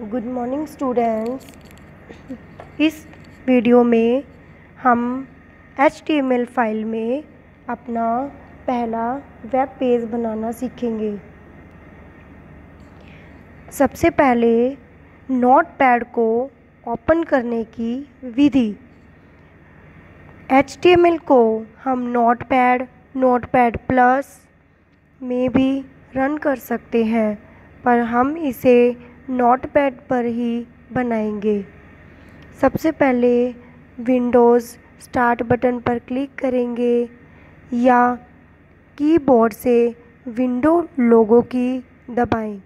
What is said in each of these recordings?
Good morning students इस video में हम HTML फ़ाइल में अपना पहला वेब पेज बनाना सीखेंगे। सबसे पहले नोट पैड को ओपन करने की विधि। HTML को हम Notepad Notepad plus में भी रन कर सकते हैं, पर हम इसे नोट पैड पर ही बनाएँगे। सबसे पहले विंडोज़ स्टार्ट बटन पर क्लिक करेंगे या कीबोर्ड से विंडो लोगो की दबाएँ।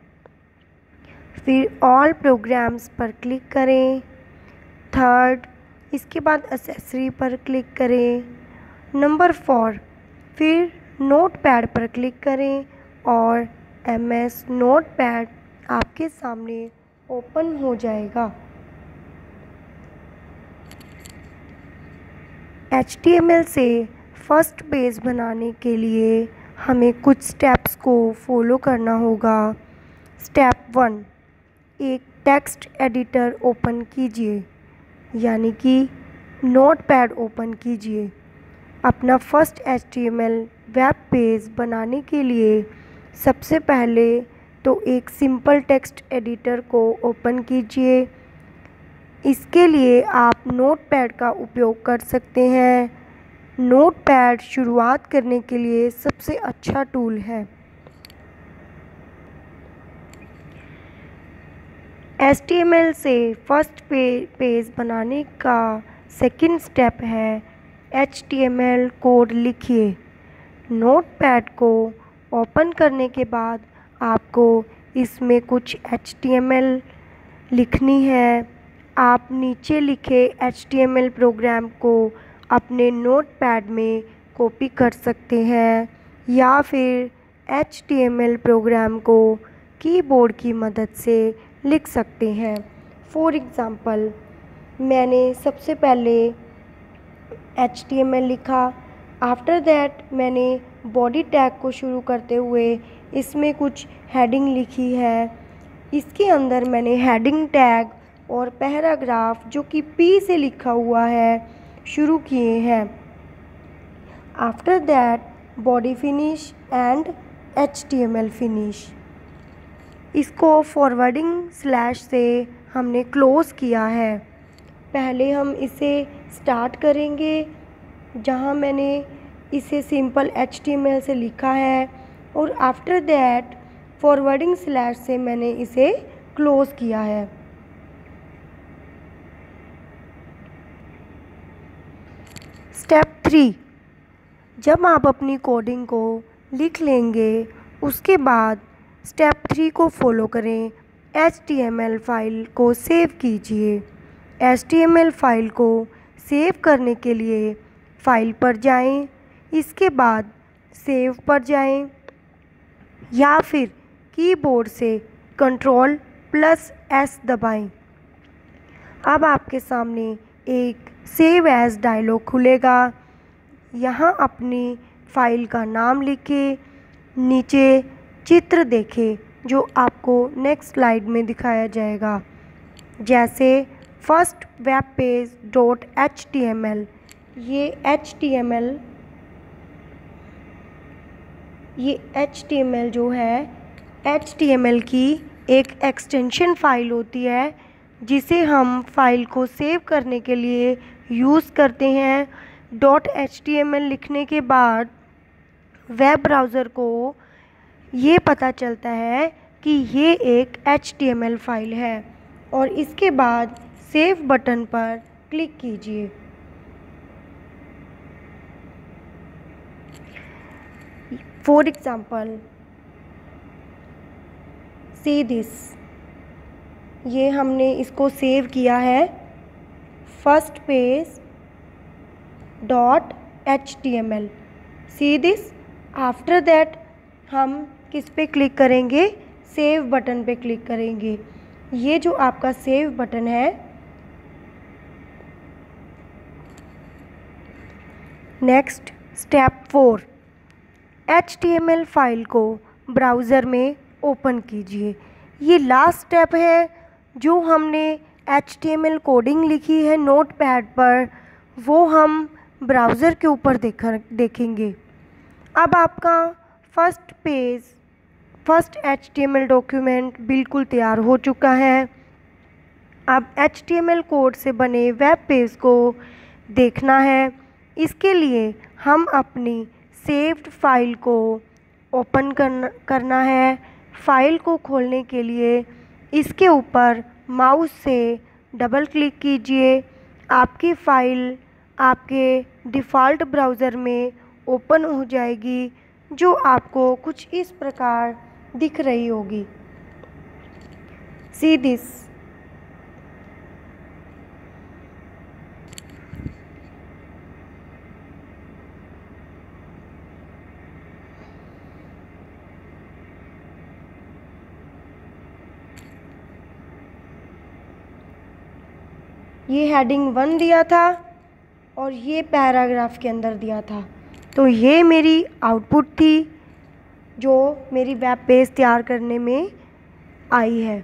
फिर ऑल प्रोग्राम्स पर क्लिक करें। थर्ड, इसके बाद एसेसरी पर क्लिक करें। नंबर फोर, फिर नोट पैड पर क्लिक करें और एम एस नोट पैड आपके सामने ओपन हो जाएगा। HTML से फ़र्स्ट पेज बनाने के लिए हमें कुछ स्टेप्स को फॉलो करना होगा। स्टेप वन एक टेक्स्ट एडिटर ओपन कीजिए, यानी कि नोट पैड ओपन कीजिए। अपना फ़र्स्ट HTML वेब पेज बनाने के लिए सबसे पहले तो एक सिंपल टेक्स्ट एडिटर को ओपन कीजिए। इसके लिए आप नोट पैड का उपयोग कर सकते हैं। नोट पैड शुरुआत करने के लिए सबसे अच्छा टूल है। एस से फ़र्स्ट पे, पेज बनाने का सेकंड स्टेप है। HTML कोड लिखिए। नोट पैड को ओपन करने के बाद आपको इसमें कुछ एचटीएमएल लिखनी है। आप नीचे लिखे एचटीएमएल प्रोग्राम को अपने नोट पैड में कॉपी कर सकते हैं या फिर एचटीएमएल प्रोग्राम को कीबोर्ड की मदद से लिख सकते हैं। फॉर एग्ज़ाम्पल मैंने सबसे पहले एचटीएमएल लिखा। आफ्टर दैट मैंने बॉडी टैग को शुरू करते हुए इसमें कुछ हेडिंग लिखी है। इसके अंदर मैंने हेडिंग टैग और पैराग्राफ जो कि पी से लिखा हुआ है, शुरू किए हैं। After that body finish and H T M L finish इसको फॉरवर्डिंग स्लैश से हमने क्लोज़ किया है। पहले हम इसे स्टार्ट करेंगे जहाँ मैंने इसे simple H T M L से लिखा है और आफ्टर दैट फॉरवर्डिंग स्लैश से मैंने इसे क्लोज़ किया है। स्टेप थ्री जब आप अपनी कोडिंग को लिख लेंगे, उसके बाद स्टेप थ्री को फॉलो करें। H T M L file को सेव कीजिए। H T M L file को सेव करने के लिए फ़ाइल पर जाएँ, इसके बाद सेव पर जाएँ या फिर कीबोर्ड से कंट्रोल प्लस एस दबाएँ। अब आपके सामने एक सेव एज डायलॉग खुलेगा यहाँ अपनी फ़ाइल का नाम लिखें नीचे चित्र देखें जो आपको नेक्स्ट स्लाइड में दिखाया जाएगा जैसे first web page dot H T M L ये एच टी एम एल ये एच टी एम एल जो है एच टी एम एल की एक एक्सटेंशन फ़ाइल होती है, जिसे हम फ़ाइल को सेव करने के लिए यूज़ करते हैं। Dot H T M L लिखने के बाद वेब ब्राउज़र को ये पता चलता है कि ये एक H T M L file है। और इसके बाद सेव बटन पर क्लिक कीजिए। For example see this. ये हमने इसको सेव किया है first page dot H T M L see this after that हम किस पे क्लिक करेंगे? सेव बटन पे क्लिक करेंगे. ये जो आपका सेव बटन है next step four HTML file को ब्राउज़र में ओपन कीजिए। ये लास्ट स्टेप है, जो हमने HTML कोडिंग लिखी है नोट पैड पर, वो हम ब्राउज़र के ऊपर देख, देखेंगे। अब आपका first page, first HTML document बिल्कुल तैयार हो चुका है। अब HTML कोड से बने वेब पेज को देखना है। इसके लिए हम अपनी सेव्ड फ़ाइल को ओपन करना करना है। फ़ाइल को खोलने के लिए इसके ऊपर माउस से डबल क्लिक कीजिए। आपकी फ़ाइल आपके डिफ़ॉल्ट ब्राउज़र में ओपन हो जाएगी, जो आपको कुछ इस प्रकार दिख रही होगी। सी दिस ये हेडिंग वन दिया था और ये पैराग्राफ के अंदर दिया था। तो ये मेरी आउटपुट थी जो मेरी वेब पेज तैयार करने में आई है।